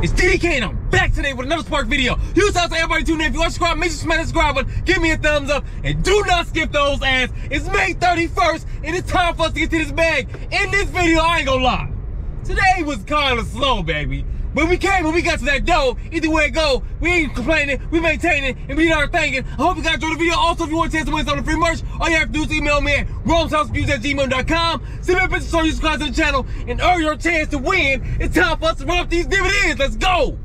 It's DDK and I'm back today with another Spark video. Huge shout out to everybody tuning in. If you want to subscribe, make sure you smash that subscribe button, give me a thumbs up, and do not skip those ads. It's May 31st, and it's time for us to get to this bag. In this video, I ain't gonna lie. Today was kind of slow, baby. But we came when we got to that dough. Either way it go, we ain't complaining, we maintaining, and we did our thinking. I hope you guys enjoyed the video. Also, if you want a chance to win some the free merch, all you have to do is email me at romehouseviews at gmail.com. Send me a picture so you subscribe to the channel and earn your chance to win. It's time for us to run up these dividends. Let's go!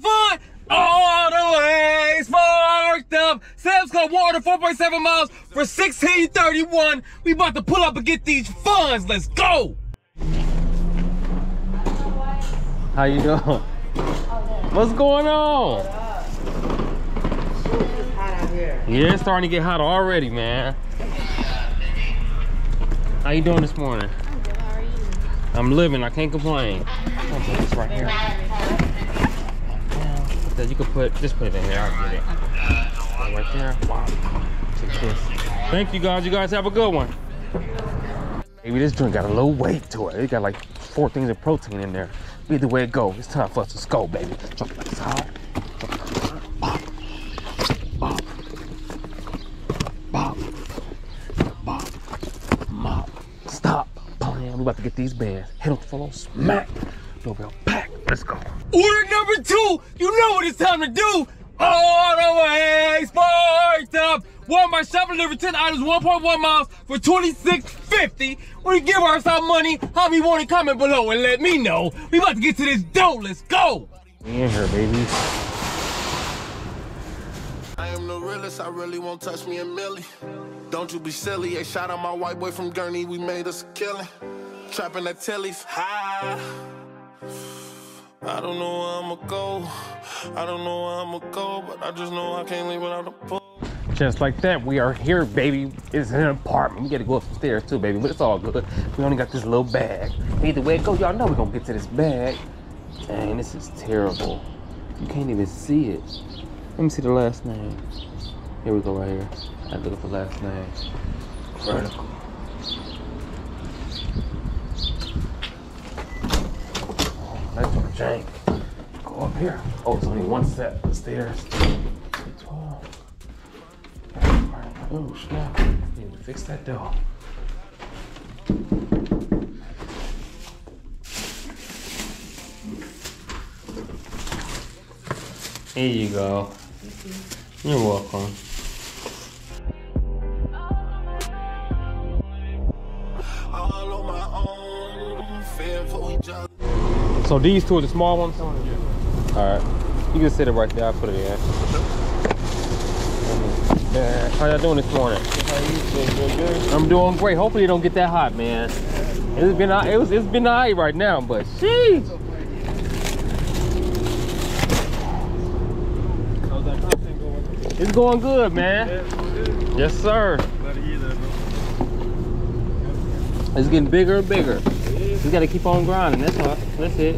Fun? All the way sparked up. Sam's Club water 4.7 miles for 1631. We about to pull up and get these funds. Let's go. How you doing? What's going on? Yeah, it's starting to get hot already, man. How you doing this morning? I'm living. I can't complain. Right here. That you could put, just put it in here. I'll get it. Right there. Wow. Thank you guys. You guys have a good one. Maybe this drink got a little weight to it. It got like four things of protein in there. Either way it go, it's time for us to go, baby. Jump like side. Bop. Stop. Bam. We about to get these bands. Hit them full on smack. Doorbell pack. Let's go. Order number two. You know what it's time to do. All the way sparked up. Walmart shop delivered 10 items, 1.1 miles for 26.50. We give ourselves money. How we want it? Comment below and let me know. We about to get to this dough. Let's go. We in here, baby. I am the realest, I really won't touch me and Millie. Don't you be silly, they shot out my white boy from Gurney, we made us a killing. Trapping at Tilly's, high. I don't know where I'ma go, I don't know where I'ma go, but I just know I can't leave without a pull. Just like that, we are here, baby. It's an apartment. We gotta go up some stairs too, baby, but it's all good. We only got this little bag. Either way it goes, y'all know we're gonna get to this bag. Dang, this is terrible. You can't even see it. Let me see the last name. Here we go, right here. I look for last name. Vertical. Oh, that's jank. Go up here. Oh, it's only one set of stairs. 12. Oh, snap. Need to fix that door. Here you go. You're welcome. So these two are the small ones? All right. You can sit it right there. I'll put it in. Yeah. How y'all doing this morning? I'm doing great. Hopefully it don't get that hot, man. It's been it was it's been alright right now, but sheesh. It's going good, man. Yeah. Yes, sir. It's getting bigger and bigger. We gotta keep on grinding. That's all. That's it.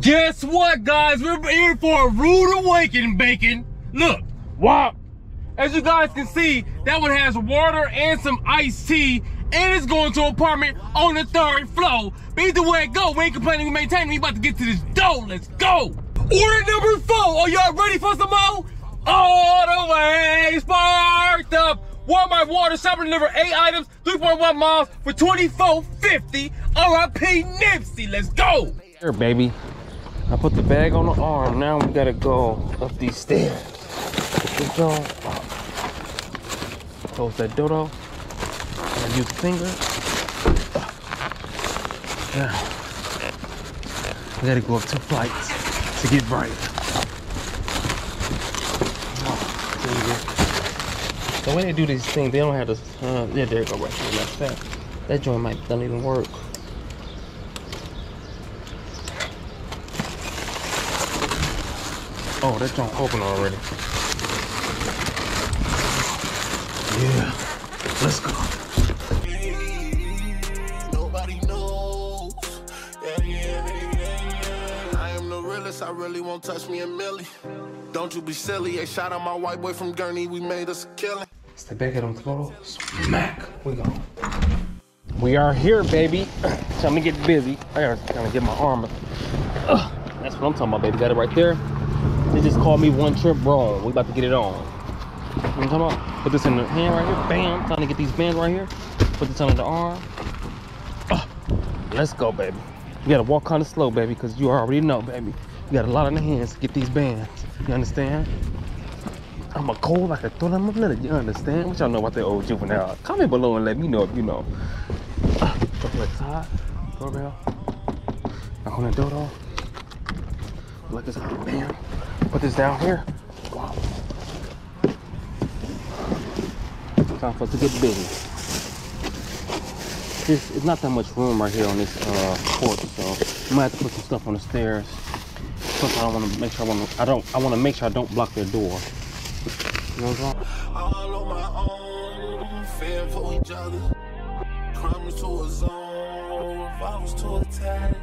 Guess what, guys? We're here for a rude awakening, bacon. Look, wow. As you guys can see, that one has water and some iced tea, and it's going to an apartment on the third floor. But either way it go, we ain't complaining, we maintaining. We about to get to this dough. Let's go. Order number four. Are y'all ready for some more? All the way sparked up. Walmart water shop deliver eight items, 3.1 miles for 24.50. R.I.P. Nipsey. Let's go. Here, baby. I put the bag on the arm. Now we gotta go up these stairs. Good job. Close that dodo. And use the finger. Now, we gotta go up two flights to get right. Oh, there you go. The way they do these things, they don't have this. Uh, yeah, there you go, right there. That's that. That joint might don't even work. Oh, that joint open already. Yeah, let's go. I really won't touch me and Millie. Don't you be silly. A shot at my white boy from Gurney. We made us a killing. Stay back at him, Toro. Smack. We go. We are here, baby. Time to get busy. I gotta kind of get my armor. Ugh, that's what I'm talking about, baby. Got it right there. They just called me one trip wrong. We about to get it on. You know what I'm talking about? Put this in the hand right here. Bam. Time to get these bands right here. Put this under the arm. Ugh. Let's go, baby. You gotta walk kind of slow, baby, because you already know, baby. You got a lot in the hands to get these bands. You understand? I'm a cold like a thought I'm a little. You understand? What y'all know about that old juvenile? Comment below and let me know if you know. Uh, chocolate side, doorbell. Knock on that door though. Let this out. Bam. Put this down here. Wow. Time for us to get busy. This it's not that much room right here on this uh, porch, so I might have to put some stuff on the stairs. Sometimes I want to make sure I want to. I don't. I want to make sure I don't block their door. All on my own, fair for each other. Crimes to a zone, revolvers to attack.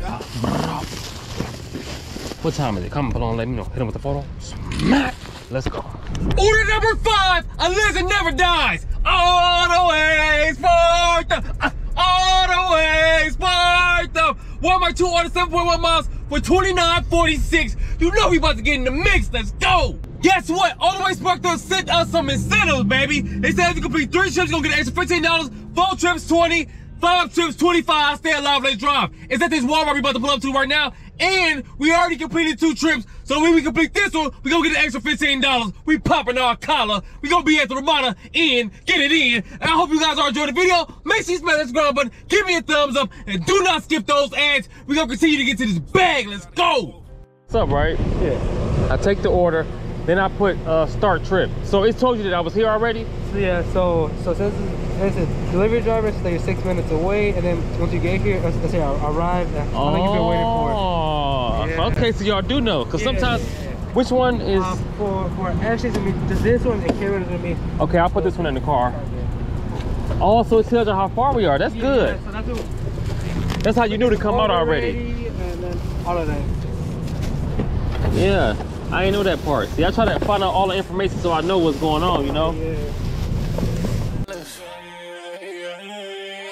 Got What time is it? Comment below and let me know. Hit him with the photo. Smack! Let's go. Order number five, a lizard never dies. All uh, the way, Sparta. All the way, Sparta. Walmart 2 order 7.1 miles for 29.46. You know we about to get in the mix. Let's go. Guess what? All the way Sparta sent us some incentives, baby. They said if you complete three trips, you're gonna get an extra $15. Four trips, 20. Five trips, 25. Stay alive, let's drive. Is that this Walmart we about to pull up to right now? And we already completed two trips. So when we complete this one, we gonna get an extra $15. We popping our collar. We gonna be at the Ramada Inn, get it in. And I hope you guys are enjoying the video. Make sure you smash that subscribe button. Give me a thumbs up. And do not skip those ads. we gonna continue to get to this bag. Let's go. What's up, right? Yeah. I take the order. Then I put uh, start trip. So it told you that I was here already? So yeah, so so since it's, since it's delivery driver, so you're six minutes away, and then once you get here, let's, let's say I arrive, that's how long you've been waiting for. It. Oh, Yeah. okay, so y'all do know. Because Yeah, sometimes, yeah, yeah. which one is, Uh, for for Ashley's gonna be just this one, and Kara's gonna be. okay, I'll put this one in the car. Also, it tells you how far we are. That's Yeah, good. Yeah, so that's what, That's how you knew to come out order already. and then all of that. Yeah, I ain't know that part. See, I try to find out all the information so I know what's going on, you know? Yeah.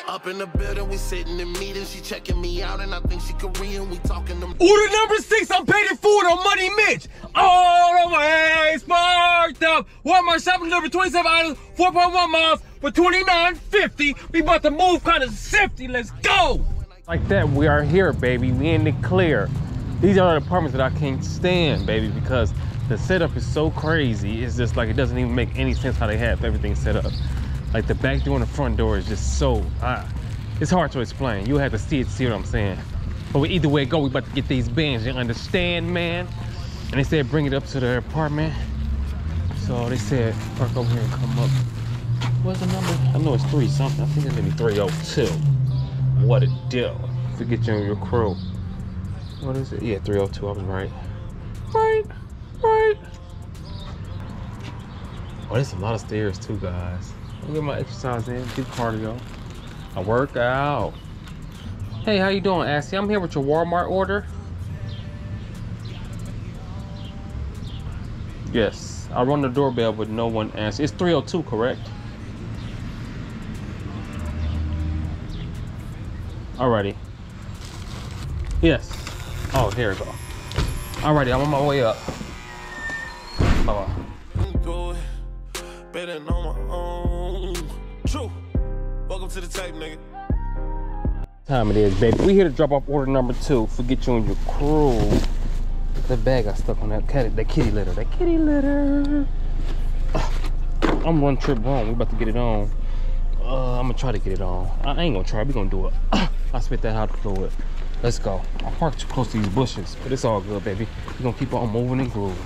Up in the building, we sitting in meetings. She checking me out, and I think she Korean. We talking them. Order number six, I'm paying food on Money Mitch. All the way, sparked up. Walmart shopping delivered 27 items, 4.1 miles for 29.50. We about to move kind of sifty. Let's go. Like that, we are here, baby. We in the clear. These are the apartments that I can't stand, baby, because the setup is so crazy. It's just like it doesn't even make any sense how they have everything set up. Like the back door and the front door is just so, ah, it's hard to explain. You have to see it see what I'm saying. But we, either way go, we about to get these bands. You understand, man? And they said bring it up to their apartment. So they said park over here and come up. What's the number? I know it's three something. I think it's maybe 302. What a deal. Forget you and your crew. What is it? Yeah, 302. I was right. Right. Right. Oh, there's a lot of stairs too, guys. I get my exercise in, do cardio. I work out. Hey, how you doing, Ashley? I'm here with your Walmart order. Yes, I run the doorbell, but no one answers. It's 302, correct? Alrighty. Yes. Oh, here we go. Alrighty, I'm on my way up. Bye-bye. Better than on my own. True. Welcome to the tape, nigga. time it is, baby. We here to drop off order number two. Forget you and your crew. The bag got stuck on that kitty, that kitty litter. That kitty litter. I'm one trip wrong. We about to get it on. Uh, I'm gonna try to get it on. I ain't gonna try. We gonna do it. I spit that hot fluid. Let's go. I parked too close to these bushes, but it's all good, baby. We gonna keep on moving and grooving.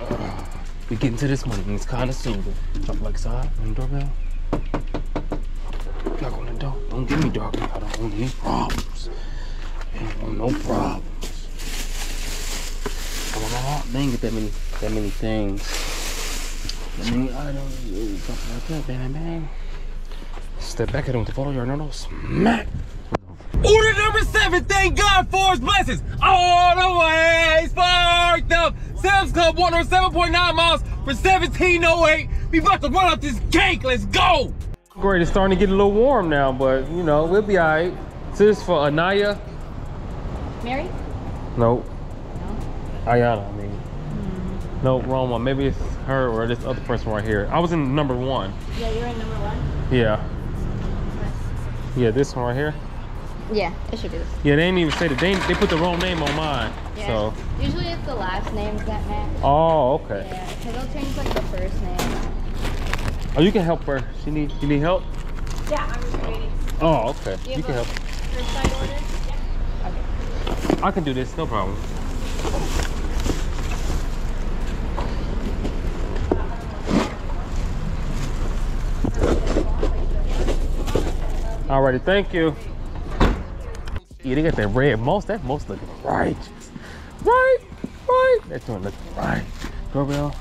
We getting to this money and it's kind of soothing. Drop like side on the doorbell. Knock on the door. Don't give me dog. I don't want any problems. Ain't want no problems. Oh, that many, that many things. That many items. Something like that. Bang, bang. Step back at him with the photo yard. No, no, smack. Order number seven, thank God for his blessings. All the way sparked up. Sam's Club 107.9 miles for 1708. We about to run up this cake. Let's go. Great, it's starting to get a little warm now, but you know, we'll be all right. This is for Anaya. Mary? Nope. No. Ayana, I mean. Hmm. No, wrong one. Maybe it's her or this other person right here. I was in number one. Yeah, you're in number one. Yeah. Yeah, this one right here. Yeah, it should be this. Yeah, they didn't even say the they, they put the wrong name on mine. Yeah. So Usually it's the last names that match. Oh, okay. Yeah, because they'll change like the first name. Oh you can help her. She need you need help? Yeah, I'm just waiting. Oh, okay. You, you can help. a curbside order? Yeah. Okay. I can do this, no problem. Alrighty, thank you. Yeah, they got that red most. That most looking righteous. Right, right. That joint looking right. Doorbell.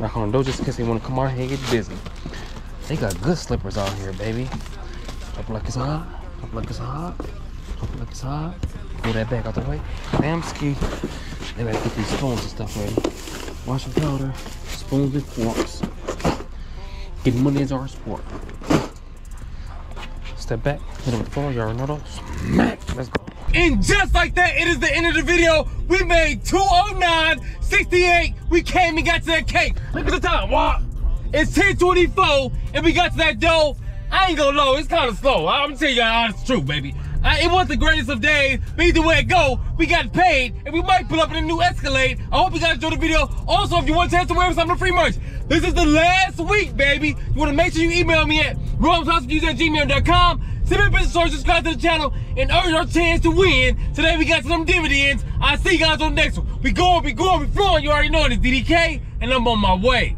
Knock on the door just in case they want to come out here and get busy. They got good slippers out here, baby. It like it's hot. It like it's hot. It like it's hot. Pull that back out the way. Damn ski. They better get these spoons and stuff ready. Washing powder, spoons and forks. Getting money is our sport. Step back, hit him with the know. Smack, let's go. And just like that, it is the end of the video. We made 209.68. We came and got to that cake. Look at the time? It's 1024 and we got to that dough. I ain't gonna lie, it's kind of slow. I'm telling you the honest truth, baby. I, it wasn't the greatest of days, but either way it go, we got paid and we might pull up in a new Escalade. I hope you guys enjoyed the video. Also, if you want a chance to win some of the free merch, this is the last week, baby. You wanna make sure you email me at roomhouseviews at gmail.com. Send me a business card, subscribe to the channel, and earn your chance to win. Today we got some dividends. I'll see you guys on the next one. We going, we going, we flowing. You already know it. It's DDK, and I'm on my way.